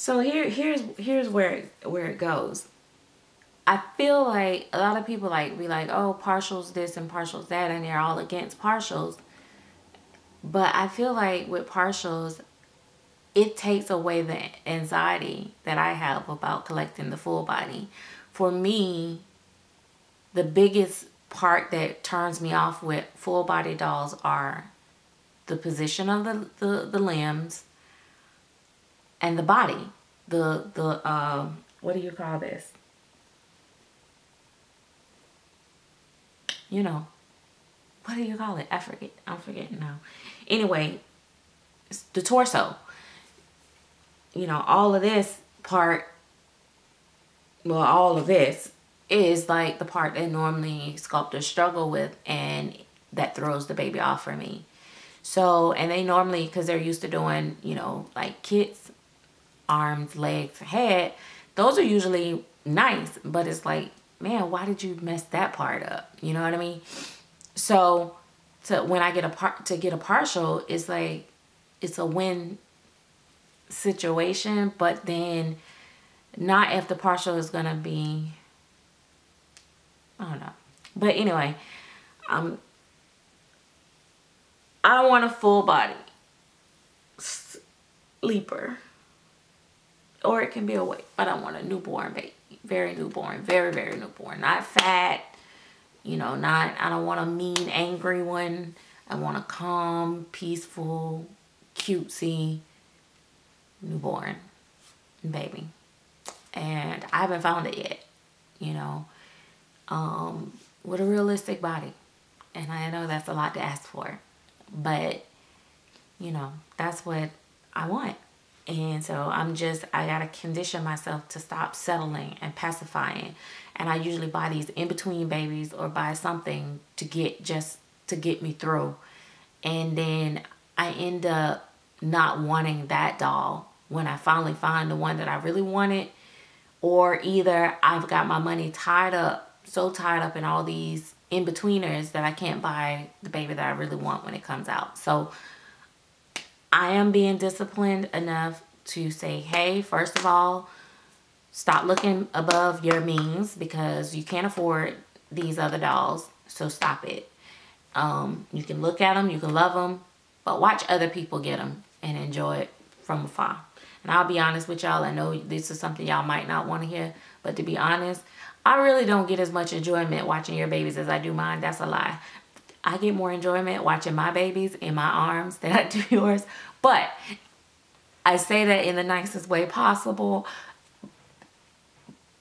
So here here's here's where it, where it goes. I feel like a lot of people like be like, oh, partials this and partials that, and they're all against partials. But I feel like with partials, it takes away the anxiety that I have about collecting the full body. For me, the biggest part that turns me off with full body dolls are the position of the, the, the limbs and the body. The, the, uh, what do you call this? You know, what do you call it? I forget. I'm forgetting now. Anyway, the torso. You know, all of this part, well, all of this is like the part that normally sculptors struggle with and that throws the baby off for me. So, and they normally, because they're used to doing, you know, like kids, arms, legs, head, those are usually nice, but it's like, man, why did you mess that part up? You know what I mean? So, to when I get a part to get a partial, it's like it's a win situation, but then not if the partial is gonna be I don't know. But anyway, um I want a full body sleeper. Or it can be awake, but I want a newborn baby. Very newborn, very, very newborn. Not fat, you know, not, I don't want a mean, angry one. I want a calm, peaceful, cutesy newborn baby. And I haven't found it yet, you know, um, with a realistic body. And I know that's a lot to ask for, but you know, that's what I want. And so I'm just, I got to condition myself to stop settling and pacifying. And I usually buy these in between babies or buy something to get just to get me through. And then I end up not wanting that doll when I finally find the one that I really wanted. Or either I've got my money tied up, so tied up in all these in-betweeners that I can't buy the baby that I really want when it comes out. So I am being disciplined enough to say, hey, first of all, stop looking above your means because you can't afford these other dolls. So stop it. Um, you can look at them, you can love them, but watch other people get them and enjoy it from afar. And I'll be honest with y'all, I know this is something y'all might not want to hear, but to be honest, I really don't get as much enjoyment watching your babies as I do mine. That's a lie. I get more enjoyment watching my babies in my arms than I do yours. But I say that in the nicest way possible.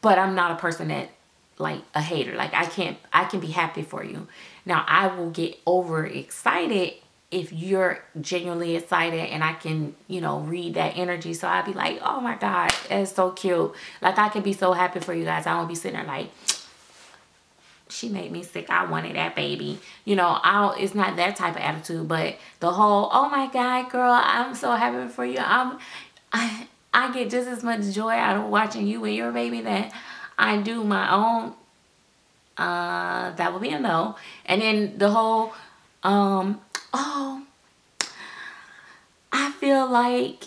But I'm not a person that like a hater. Like I can't I can be happy for you. Now I will get overexcited if you're genuinely excited and I can, you know, read that energy. So I'd be like, oh my God, it's so cute. Like I can be so happy for you guys. I won't be sitting there like, she made me sick. I wanted that baby. You know, I don't, it's not that type of attitude, but the whole, oh my God, girl, I'm so happy for you. I'm, I, I get just as much joy out of watching you and your baby that I do my own. Uh, that would be a no. And then the whole, um, oh, I feel like,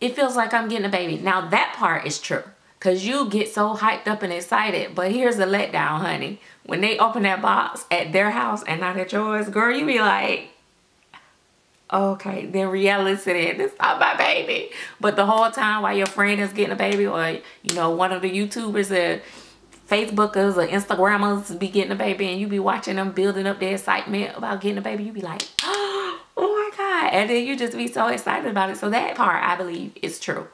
it feels like I'm getting a baby. Now that part is true. Cause you get so hyped up and excited. But here's the letdown, honey. When they open that box at their house and not at yours, girl, you be like, okay, then reality set This not my baby. But the whole time while your friend is getting a baby or, you know, one of the YouTubers or Facebookers or Instagrammers be getting a baby and you be watching them building up their excitement about getting a baby, you be like, oh my God. And then you just be so excited about it. So that part, I believe, is true.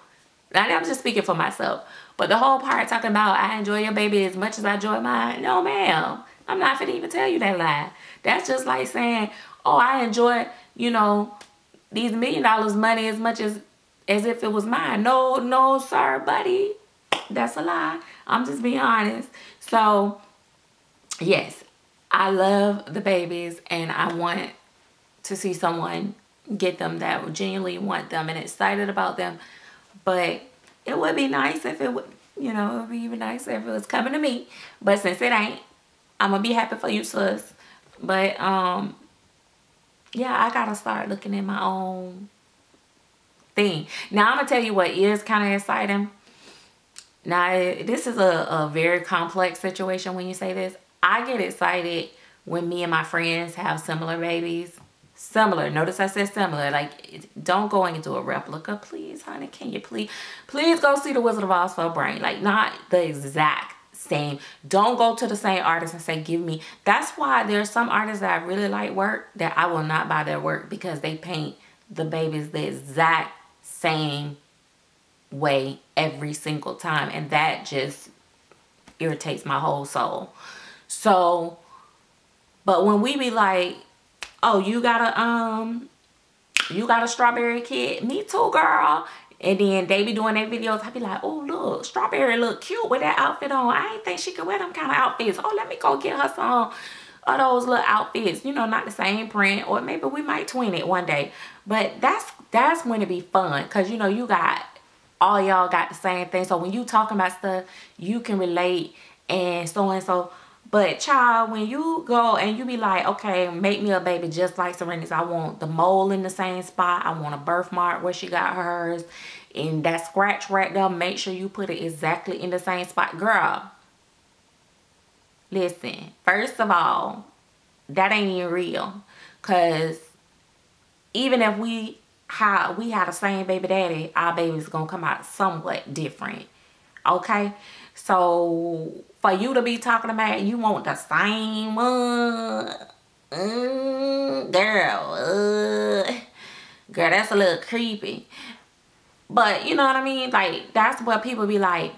I'm just speaking for myself. But the whole part talking about I enjoy your baby as much as I enjoy mine. No, ma'am. I'm not to even tell you that lie. That's just like saying, oh, I enjoy, you know, these million dollars money as much as as if it was mine. No, no, sir, buddy. That's a lie. I'm just being honest. So, yes, I love the babies and I want to see someone get them that genuinely want them and excited about them but it would be nice if it would, you know, it would be even nicer if it was coming to me. But since it ain't, I'm going to be happy for you, sis. But, um, yeah, I got to start looking at my own thing. Now I'm gonna tell you what is kind of exciting. Now this is a, a very complex situation when you say this. I get excited when me and my friends have similar babies. Similar. Notice I said similar. Like, don't go and do a replica. Please, honey, can you please? Please go see The Wizard of Oz for a brain. Like, not the exact same. Don't go to the same artist and say, give me. That's why there's some artists that I really like work that I will not buy their work because they paint the babies the exact same way every single time. And that just irritates my whole soul. So, but when we be like, oh, you got a, um, you got a strawberry kid? Me too, girl. And then they be doing their videos. I be like, oh, look, Strawberry look cute with that outfit on. I ain't think she could wear them kind of outfits. Oh, let me go get her some of those little outfits. You know, not the same print. Or maybe we might twin it one day. But that's that's when it be fun. Because, you know, you got, all y'all got the same thing. So when you talking about stuff, you can relate and so and so. But child, when you go and you be like, okay, make me a baby just like Serena's. I want the mole in the same spot. I want a birthmark where she got hers. And that scratch right there, make sure you put it exactly in the same spot. Girl, listen, first of all, that ain't even real. Because even if we have, we have the same baby daddy, our baby's going to come out somewhat different. Okay? So for you to be talking about you want the same one, mm, girl, uh, girl, that's a little creepy. But you know what I mean? Like that's what people be like,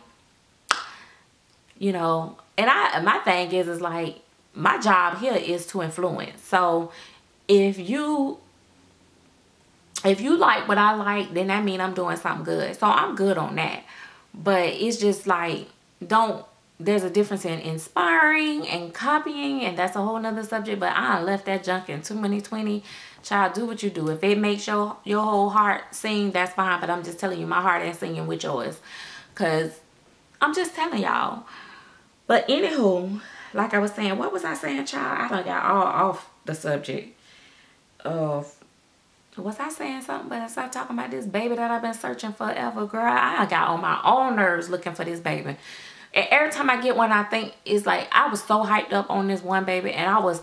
you know. And I, my thing is, is like my job here is to influence. So if you if you like what I like, then that means I'm doing something good. So I'm good on that. But it's just like don't there's a difference in inspiring and copying and that's a whole nother subject but i left that junk in 2020 child do what you do. If it makes your your whole heart sing that's fine but i'm just telling you my heart ain't singing with yours. Because i'm just telling y'all. But anywho like i was saying what was i saying child? I don't got all off the subject of was I saying something? But I started talking about this baby that I've been searching forever, girl. I got on my own nerves looking for this baby. And every time I get one, I think it's like I was so hyped up on this one baby, and I was,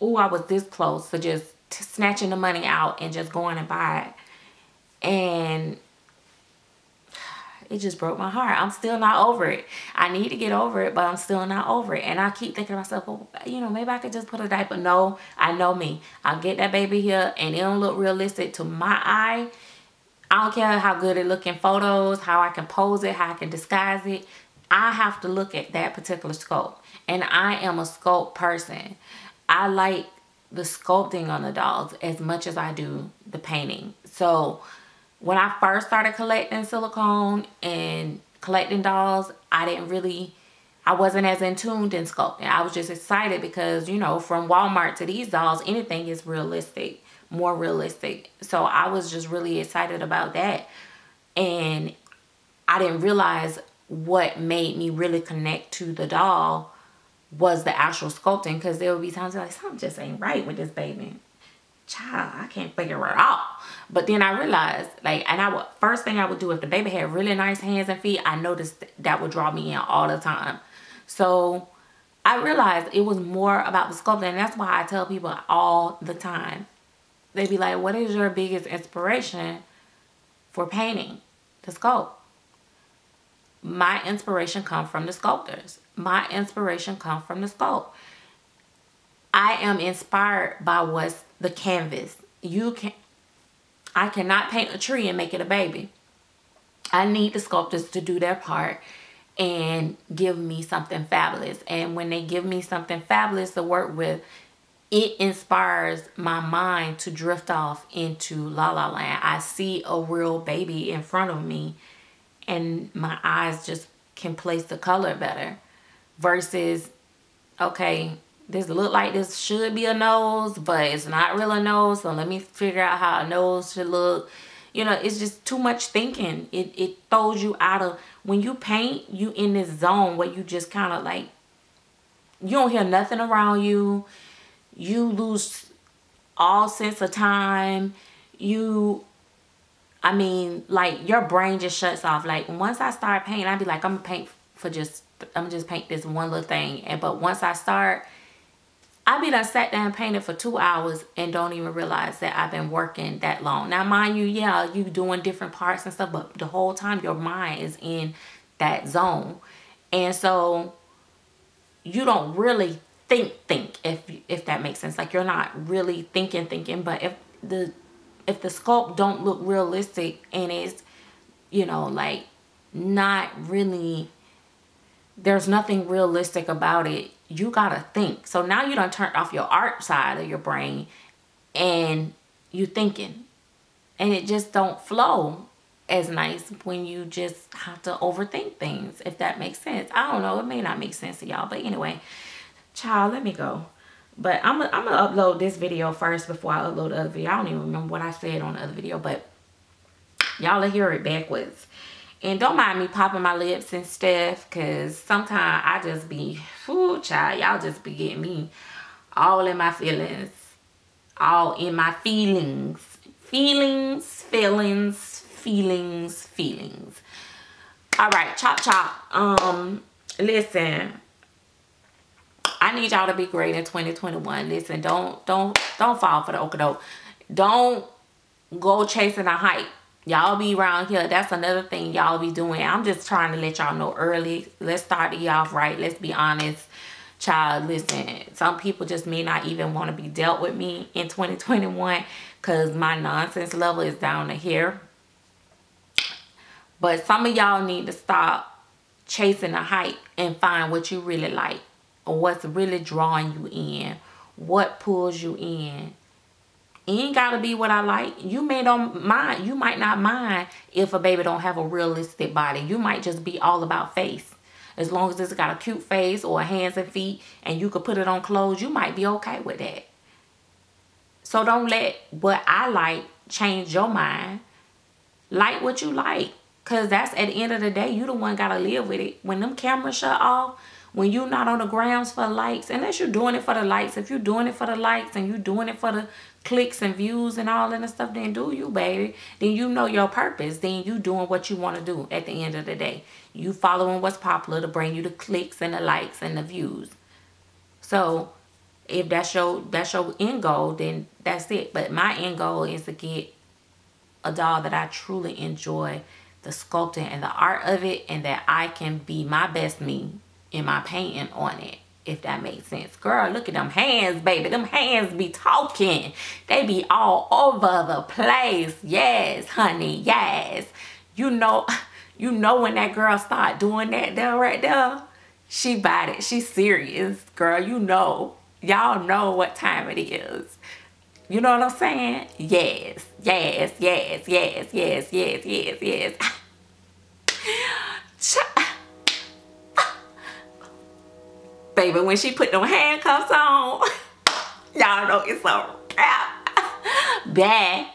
oh, I was this close to just snatching the money out and just going and buy it. And it just broke my heart. I'm still not over it. I need to get over it, but I'm still not over it. And I keep thinking to myself, well, you know, maybe I could just put a diaper. No, I know me. I'll get that baby here and it don't look realistic to my eye. I don't care how good it look in photos, how I can pose it, how I can disguise it. I have to look at that particular sculpt. And I am a sculpt person. I like the sculpting on the dolls as much as I do the painting. So when I first started collecting silicone and collecting dolls, I didn't really, I wasn't as in tuned in sculpting. I was just excited because, you know, from Walmart to these dolls, anything is realistic, more realistic. So I was just really excited about that. And I didn't realize what made me really connect to the doll was the actual sculpting because there would be times like something just ain't right with this baby child i can't figure it out but then i realized like and i would first thing i would do if the baby had really nice hands and feet i noticed that would draw me in all the time so i realized it was more about the sculpting and that's why i tell people all the time They'd be like what is your biggest inspiration for painting the sculpt my inspiration come from the sculptors. My inspiration come from the sculpt. I am inspired by what's the canvas. You can I cannot paint a tree and make it a baby. I need the sculptors to do their part and give me something fabulous. And when they give me something fabulous to work with, it inspires my mind to drift off into La La Land. I see a real baby in front of me and my eyes just can place the color better versus okay this look like this should be a nose but it's not really a nose so let me figure out how a nose should look you know it's just too much thinking it, it throws you out of when you paint you in this zone where you just kind of like you don't hear nothing around you you lose all sense of time you I mean, like your brain just shuts off. Like once I start painting, I'd be like, I'm gonna paint for just, I'm gonna just paint this one little thing. And but once I start, I be done sat down and painted for two hours and don't even realize that I've been working that long. Now, mind you, yeah, you doing different parts and stuff, but the whole time your mind is in that zone. And so you don't really think think if if that makes sense. Like you're not really thinking thinking, but if the if the sculpt don't look realistic and it's you know like not really there's nothing realistic about it you gotta think. So now you don't turn off your art side of your brain and you thinking. And it just don't flow as nice when you just have to overthink things if that makes sense. I don't know. It may not make sense to y'all but anyway child let me go. But I'm gonna I'm gonna upload this video first before I upload the other video. I don't even remember what I said on the other video, but y'all will hear it backwards. And don't mind me popping my lips and stuff, cause sometimes I just be, whoo, child, y'all just be getting me all in my feelings, all in my feelings, feelings, feelings, feelings, feelings. All right, chop chop. Um, listen, I need y'all to be great in 2021. Listen, don't don't don't fall for the okadoke. Don't go chasing a hype. Y'all be around here. That's another thing y'all be doing. I'm just trying to let y'all know early. Let's start the off right. Let's be honest. Child, listen, some people just may not even want to be dealt with me in 2021 because my nonsense level is down to here. But some of y'all need to stop chasing the hype and find what you really like or what's really drawing you in, what pulls you in. It ain't gotta be what I like. You may don't mind. You might not mind if a baby don't have a realistic body. You might just be all about face. As long as it's got a cute face or hands and feet and you could put it on clothes, you might be okay with that. So don't let what I like change your mind. Like what you like. Cause that's at the end of the day, you the one gotta live with it. When them cameras shut off, when you're not on the grounds for likes, unless you're doing it for the likes, if you're doing it for the likes and you're doing it for the clicks and views and all that stuff, then do you, baby. Then you know your purpose. Then you doing what you want to do at the end of the day. You following what's popular to bring you the clicks and the likes and the views. So if that's your that's your end goal, then that's it. But my end goal is to get a doll that I truly enjoy the sculpting and the art of it and that I can be my best me in my painting on it if that makes sense. Girl, look at them hands, baby. Them hands be talking. They be all over the place. Yes, honey, yes. You know, you know when that girl start doing that there right there, she bought it. She's serious, girl. You know. Y'all know what time it is. You know what I'm saying? Yes, yes, yes, yes, yes, yes, yes, yes. Baby, when she put them handcuffs on, y'all know it's a wrap. Bad.